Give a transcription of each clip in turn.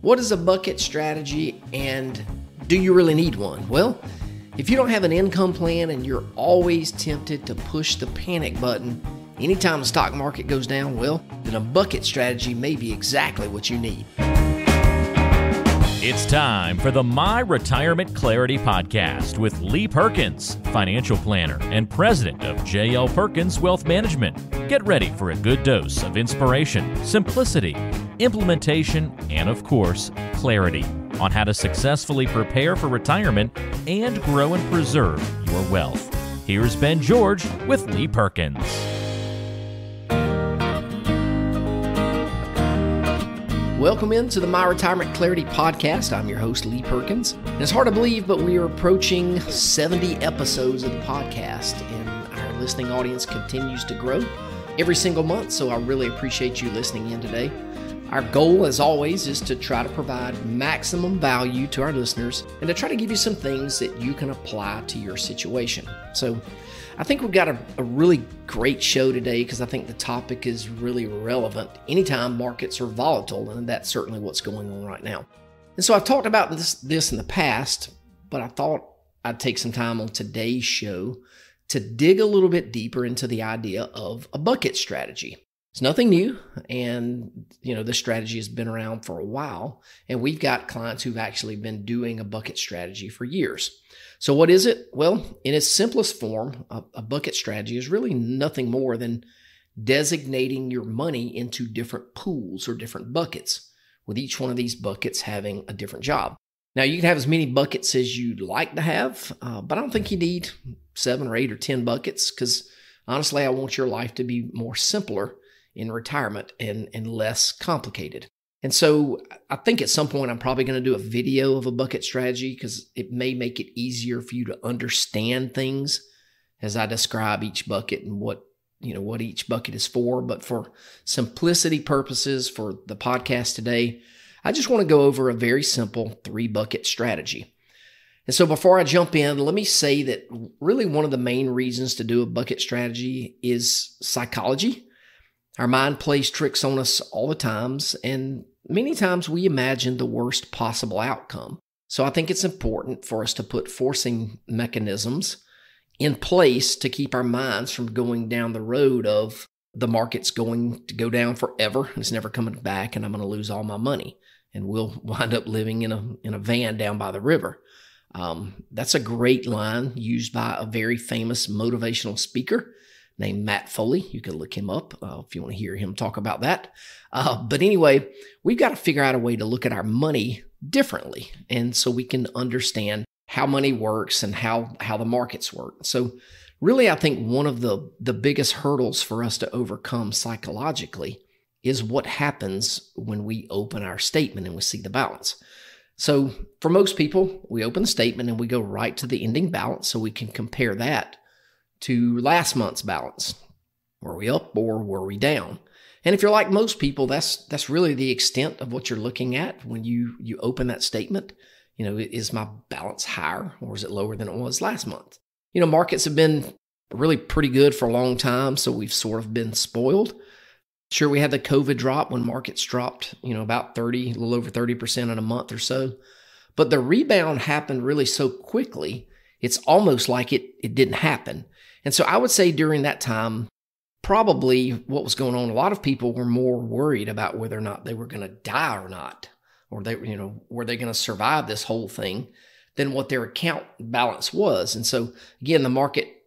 What is a bucket strategy and do you really need one? Well, if you don't have an income plan and you're always tempted to push the panic button anytime the stock market goes down, well, then a bucket strategy may be exactly what you need. It's time for the My Retirement Clarity Podcast with Lee Perkins, financial planner and president of JL Perkins Wealth Management. Get ready for a good dose of inspiration, simplicity, implementation, and of course, clarity on how to successfully prepare for retirement and grow and preserve your wealth. Here's Ben George with Lee Perkins. Welcome into the My Retirement Clarity Podcast. I'm your host, Lee Perkins. And it's hard to believe, but we are approaching 70 episodes of the podcast, and our listening audience continues to grow every single month. So I really appreciate you listening in today. Our goal, as always, is to try to provide maximum value to our listeners and to try to give you some things that you can apply to your situation. So, I think we've got a, a really great show today because I think the topic is really relevant anytime markets are volatile, and that's certainly what's going on right now. And so I've talked about this, this in the past, but I thought I'd take some time on today's show to dig a little bit deeper into the idea of a bucket strategy. It's nothing new, and you know this strategy has been around for a while, and we've got clients who've actually been doing a bucket strategy for years. So, what is it? Well, in its simplest form, a, a bucket strategy is really nothing more than designating your money into different pools or different buckets, with each one of these buckets having a different job. Now, you can have as many buckets as you'd like to have, uh, but I don't think you need seven or eight or 10 buckets because honestly, I want your life to be more simpler in retirement and, and less complicated. And so I think at some point I'm probably going to do a video of a bucket strategy because it may make it easier for you to understand things as I describe each bucket and what you know what each bucket is for. But for simplicity purposes for the podcast today, I just want to go over a very simple three bucket strategy. And so before I jump in, let me say that really one of the main reasons to do a bucket strategy is psychology. Our mind plays tricks on us all the times, and many times we imagine the worst possible outcome. So I think it's important for us to put forcing mechanisms in place to keep our minds from going down the road of the market's going to go down forever. It's never coming back, and I'm going to lose all my money, and we'll wind up living in a in a van down by the river. Um, that's a great line used by a very famous motivational speaker named Matt Foley. You can look him up uh, if you want to hear him talk about that. Uh, but anyway, we've got to figure out a way to look at our money differently, and so we can understand how money works and how how the markets work. So, really, I think one of the the biggest hurdles for us to overcome psychologically is what happens when we open our statement and we see the balance. So, for most people, we open the statement and we go right to the ending balance so we can compare that to last month's balance. Were we up or were we down? And if you're like most people, that's that's really the extent of what you're looking at when you you open that statement. You know, is my balance higher or is it lower than it was last month? You know, markets have been really pretty good for a long time, so we've sort of been spoiled. Sure, we had the COVID drop when markets dropped, you know, about 30, a little over 30% in a month or so. But the rebound happened really so quickly, it's almost like it, it didn't happen. And so I would say during that time, probably what was going on, a lot of people were more worried about whether or not they were going to die or not, or they, you know, were they going to survive this whole thing than what their account balance was. And so again, the market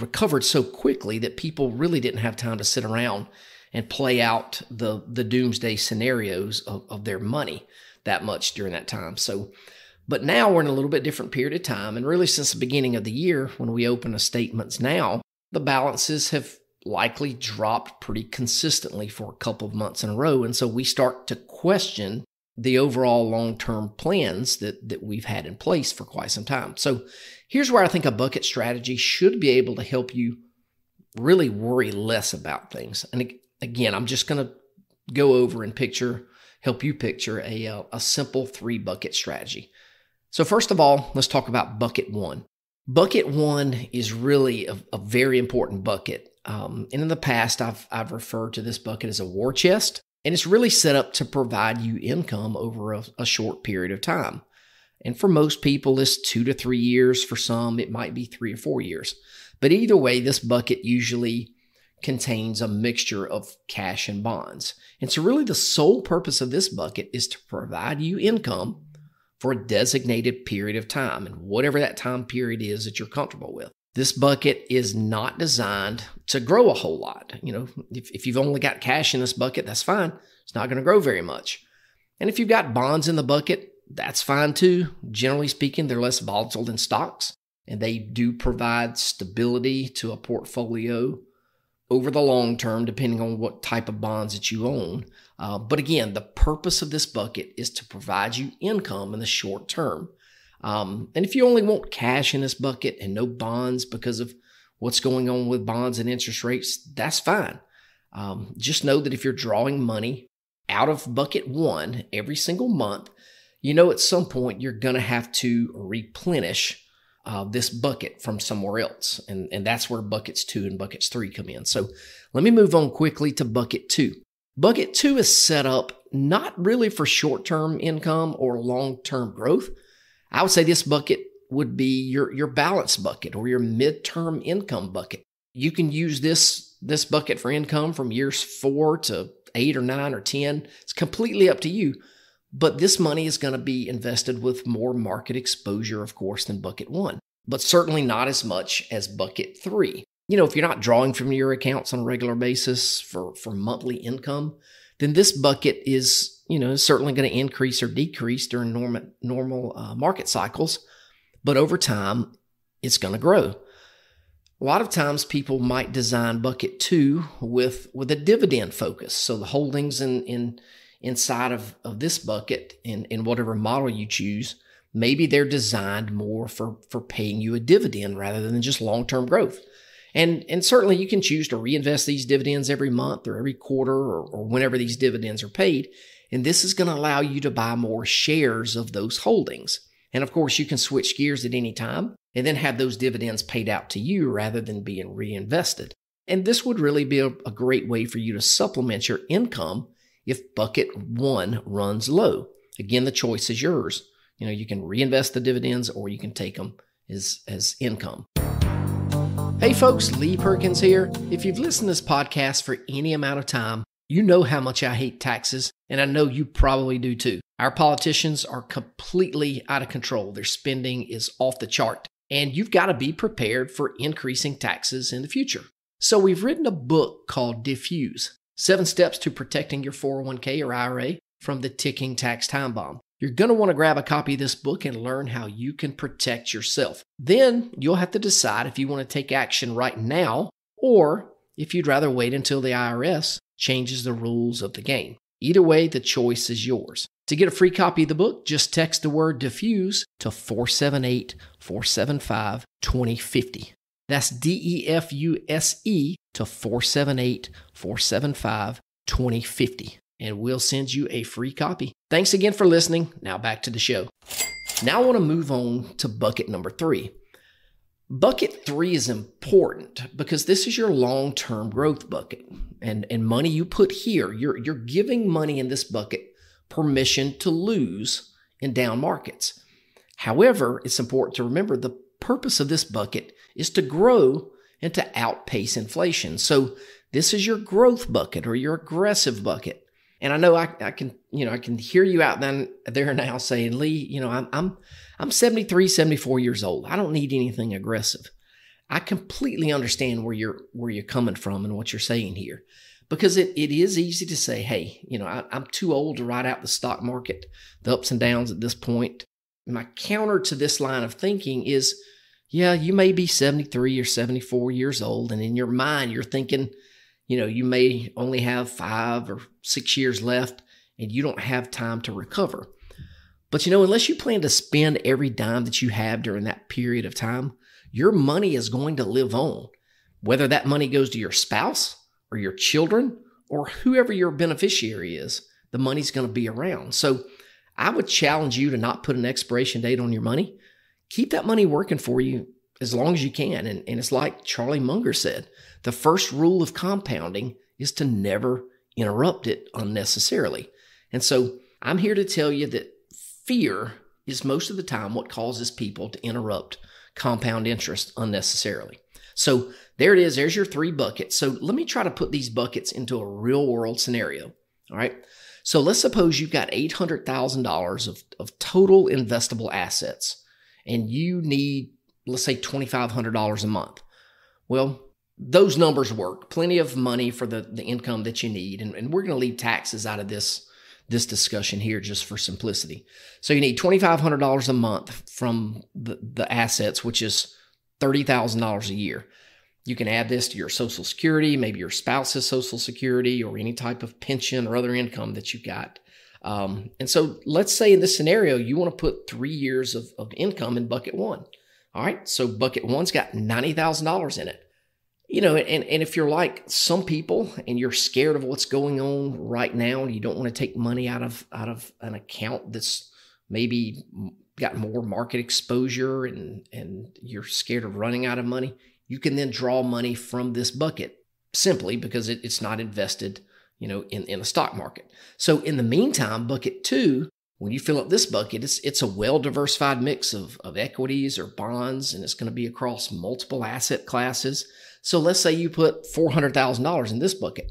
recovered so quickly that people really didn't have time to sit around and play out the the doomsday scenarios of, of their money that much during that time. So but now we're in a little bit different period of time. And really, since the beginning of the year, when we open the statements now, the balances have likely dropped pretty consistently for a couple of months in a row. And so we start to question the overall long term plans that, that we've had in place for quite some time. So here's where I think a bucket strategy should be able to help you really worry less about things. And again, I'm just going to go over and picture, help you picture a, uh, a simple three bucket strategy. So, first of all, let's talk about bucket one. Bucket one is really a, a very important bucket. Um, and in the past, I've, I've referred to this bucket as a war chest. And it's really set up to provide you income over a, a short period of time. And for most people, it's two to three years. For some, it might be three or four years. But either way, this bucket usually contains a mixture of cash and bonds. And so, really, the sole purpose of this bucket is to provide you income for a designated period of time and whatever that time period is that you're comfortable with. This bucket is not designed to grow a whole lot. You know, if, if you've only got cash in this bucket, that's fine. It's not going to grow very much. And if you've got bonds in the bucket, that's fine too. Generally speaking, they're less volatile than stocks, and they do provide stability to a portfolio over the long term, depending on what type of bonds that you own. Uh, but again, the purpose of this bucket is to provide you income in the short term. Um, and if you only want cash in this bucket and no bonds because of what's going on with bonds and interest rates, that's fine. Um, just know that if you're drawing money out of bucket one every single month, you know at some point you're going to have to replenish uh, this bucket from somewhere else. And, and that's where buckets two and buckets three come in. So let me move on quickly to bucket two. Bucket two is set up not really for short term income or long term growth. I would say this bucket would be your, your balance bucket or your midterm income bucket. You can use this, this bucket for income from years four to eight or nine or 10. It's completely up to you. But this money is going to be invested with more market exposure, of course, than bucket one, but certainly not as much as bucket three. You know, if you're not drawing from your accounts on a regular basis for, for monthly income, then this bucket is you know, certainly going to increase or decrease during normal, normal uh, market cycles, but over time, it's going to grow. A lot of times people might design bucket two with, with a dividend focus. So the holdings in, in inside of, of this bucket in, in whatever model you choose, maybe they're designed more for, for paying you a dividend rather than just long-term growth. And, and certainly you can choose to reinvest these dividends every month or every quarter or, or whenever these dividends are paid. And this is going to allow you to buy more shares of those holdings. And of course, you can switch gears at any time and then have those dividends paid out to you rather than being reinvested. And this would really be a, a great way for you to supplement your income if bucket one runs low. Again, the choice is yours. You know, you can reinvest the dividends or you can take them as, as income. Hey folks, Lee Perkins here. If you've listened to this podcast for any amount of time, you know how much I hate taxes, and I know you probably do too. Our politicians are completely out of control. Their spending is off the chart, and you've got to be prepared for increasing taxes in the future. So, we've written a book called Defuse Seven Steps to Protecting Your 401k or IRA from the Ticking Tax Time Bomb. You're going to want to grab a copy of this book and learn how you can protect yourself. Then you'll have to decide if you want to take action right now or if you'd rather wait until the IRS changes the rules of the game. Either way, the choice is yours. To get a free copy of the book, just text the word defuse to 478 475 2050. That's D E F U S E to 478 475 2050. And we'll send you a free copy. Thanks again for listening. Now back to the show. Now I want to move on to bucket number three. Bucket three is important because this is your long term growth bucket. And, and money you put here, you're, you're giving money in this bucket permission to lose in down markets. However, it's important to remember the purpose of this bucket is to grow and to outpace inflation. So this is your growth bucket or your aggressive bucket. And I know I, I can, you know, I can hear you out then there now saying, Lee, you know, I'm, I'm, I'm 73, 74 years old. I don't need anything aggressive. I completely understand where you're, where you're coming from and what you're saying here because it, it is easy to say, Hey, you know, I, I'm too old to ride out the stock market, the ups and downs at this point. My counter to this line of thinking is, yeah, you may be 73 or 74 years old. And in your mind, you're thinking, you know, you may only have five or six years left and you don't have time to recover. But you know, unless you plan to spend every dime that you have during that period of time, your money is going to live on. Whether that money goes to your spouse or your children or whoever your beneficiary is, the money's going to be around. So I would challenge you to not put an expiration date on your money. Keep that money working for you as long as you can. And, and it's like Charlie Munger said the first rule of compounding is to never interrupt it unnecessarily. And so I'm here to tell you that fear is most of the time what causes people to interrupt compound interest unnecessarily. So there it is. There's your three buckets. So let me try to put these buckets into a real world scenario. All right. So let's suppose you've got $800,000 of, of total investable assets and you need, let's say, $2,500 a month. Well, those numbers work. Plenty of money for the, the income that you need. And, and we're going to leave taxes out of this this discussion here just for simplicity. So you need $2,500 a month from the, the assets, which is $30,000 a year. You can add this to your Social Security, maybe your spouse's Social Security, or any type of pension or other income that you've got. Um, and so let's say in this scenario, you want to put three years of, of income in bucket one. All right. So bucket one's got $90,000 in it you know, and, and if you're like some people and you're scared of what's going on right now and you don't want to take money out of out of an account that's maybe got more market exposure and and you're scared of running out of money, you can then draw money from this bucket simply because it, it's not invested, you know, in, in the stock market. So in the meantime, bucket two, when you fill up this bucket, it's it's a well diversified mix of, of equities or bonds, and it's going to be across multiple asset classes. So let's say you put $400,000 in this bucket.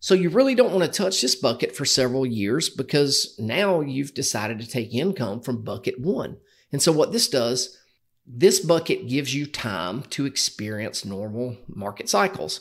So you really don't want to touch this bucket for several years because now you've decided to take income from bucket one. And so what this does, this bucket gives you time to experience normal market cycles.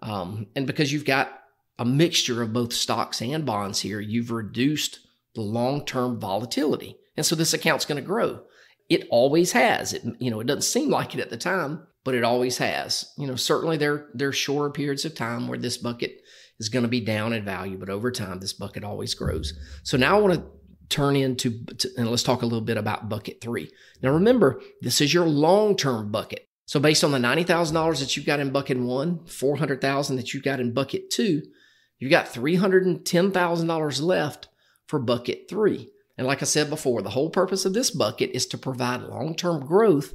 Um, and because you've got a mixture of both stocks and bonds here, you've reduced the long-term volatility. And so this account's going to grow. It always has. It, you know, it doesn't seem like it at the time, but it always has. You know, certainly there there are shorter periods of time where this bucket is going to be down in value, but over time this bucket always grows. So now I want to turn into to, and let's talk a little bit about bucket 3. Now remember, this is your long-term bucket. So based on the $90,000 that you've got in bucket 1, 400,000 that you've got in bucket 2, you've got $310,000 left for bucket 3. And like I said before, the whole purpose of this bucket is to provide long-term growth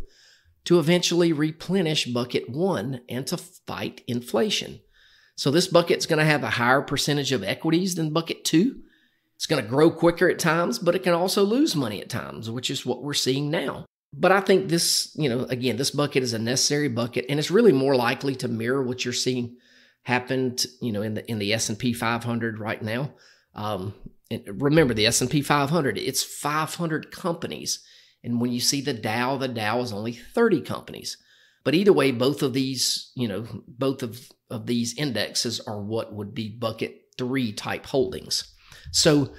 to eventually replenish bucket one and to fight inflation. So this bucket's going to have a higher percentage of equities than bucket two. It's going to grow quicker at times, but it can also lose money at times, which is what we're seeing now. But I think this, you know, again, this bucket is a necessary bucket, and it's really more likely to mirror what you're seeing happen, to, you know, in the in the S and P 500 right now. Um, remember, the S and P 500, it's 500 companies and when you see the Dow, the Dow is only 30 companies. But either way, both of these, you know, both of, of these indexes are what would be bucket three type holdings. So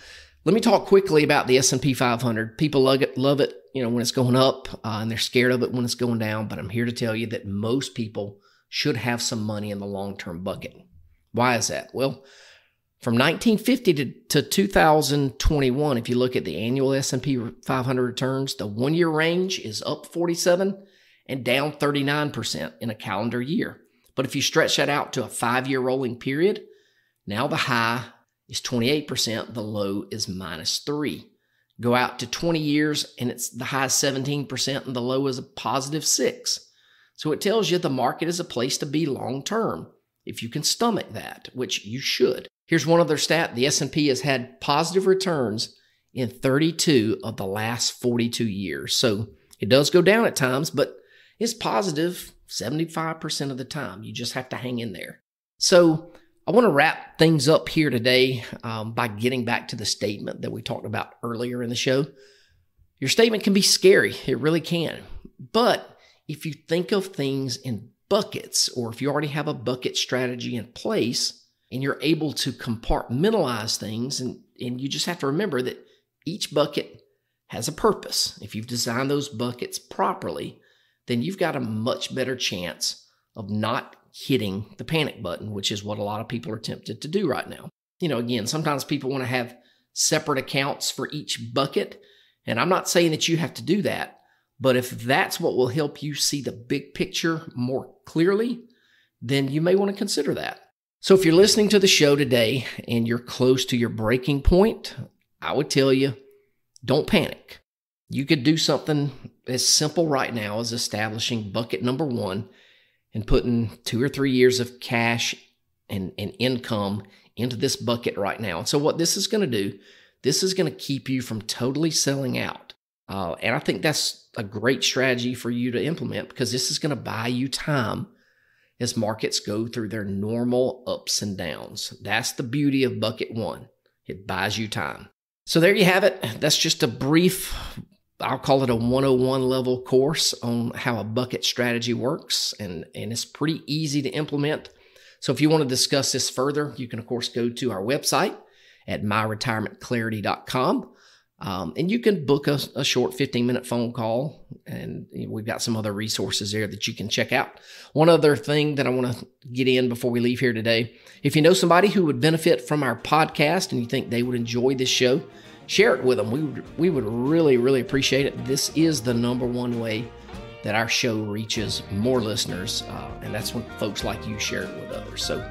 let me talk quickly about the S&P 500. People love it, love it, you know, when it's going up, uh, and they're scared of it when it's going down. But I'm here to tell you that most people should have some money in the long-term bucket. Why is that? Well, from 1950 to, to 2021, if you look at the annual S&P 500 returns, the one-year range is up 47 and down 39% in a calendar year. But if you stretch that out to a five-year rolling period, now the high is 28%, the low is minus 3. Go out to 20 years and it's the high is 17% and the low is a positive 6. So it tells you the market is a place to be long term if you can stomach that, which you should. Here's one other stat. The S&P has had positive returns in 32 of the last 42 years. So it does go down at times, but it's positive 75% of the time. You just have to hang in there. So I want to wrap things up here today um, by getting back to the statement that we talked about earlier in the show. Your statement can be scary, it really can. But if you think of things in buckets, or if you already have a bucket strategy in place, and you're able to compartmentalize things and, and you just have to remember that each bucket has a purpose. If you've designed those buckets properly then you've got a much better chance of not hitting the panic button which is what a lot of people are tempted to do right now. You know again sometimes people want to have separate accounts for each bucket and i'm not saying that you have to do that but if that's what will help you see the big picture more clearly then you may want to consider that so if you're listening to the show today and you're close to your breaking point, I would tell you don't panic. You could do something as simple right now as establishing bucket number one and putting two or three years of cash and, and income into this bucket right now. And so, what this is going to do, this is going to keep you from totally selling out. Uh, and I think that's a great strategy for you to implement because this is going to buy you time as markets go through their normal ups and downs. That's the beauty of bucket one, it buys you time. So, there you have it. That's just a brief, I'll call it a 101 level course on how a bucket strategy works. And, and it's pretty easy to implement. So, if you want to discuss this further, you can, of course, go to our website at myretirementclarity.com. Um, and you can book a, a, short 15 minute phone call, and we've got some other resources there that you can check out. One other thing that I want to get in before we leave here today if you know somebody who would benefit from our podcast and you think they would enjoy this show, share it with them. We would, we would really, really appreciate it. This is the number one way that our show reaches more listeners, uh, and that's when folks like you share it with others. So,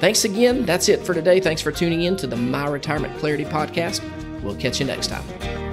thanks again. That's it for today. Thanks for tuning in to the My Retirement Clarity Podcast. We'll catch you next time.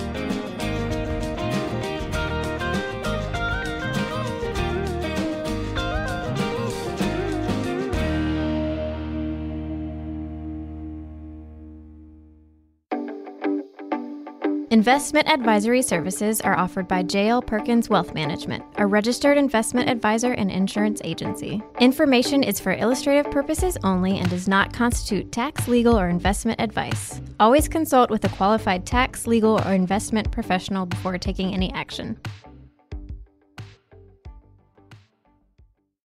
Investment advisory services are offered by JL Perkins Wealth Management, a registered investment advisor and insurance agency. Information is for illustrative purposes only and does not constitute tax, legal, or investment advice. Always consult with a qualified tax, legal, or investment professional before taking any action.